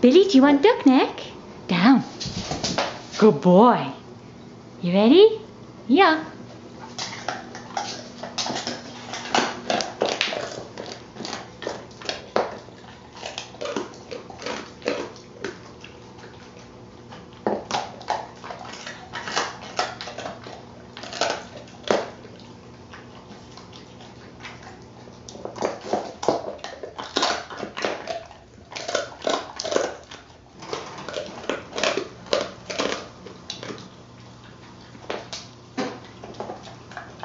Billy, do you want duck neck? Down. Good boy. You ready? Yeah.